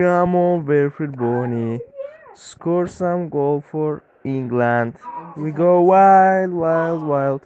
Come on, Wilfred Boney. Score some goal for England. We go wild, wild, wild.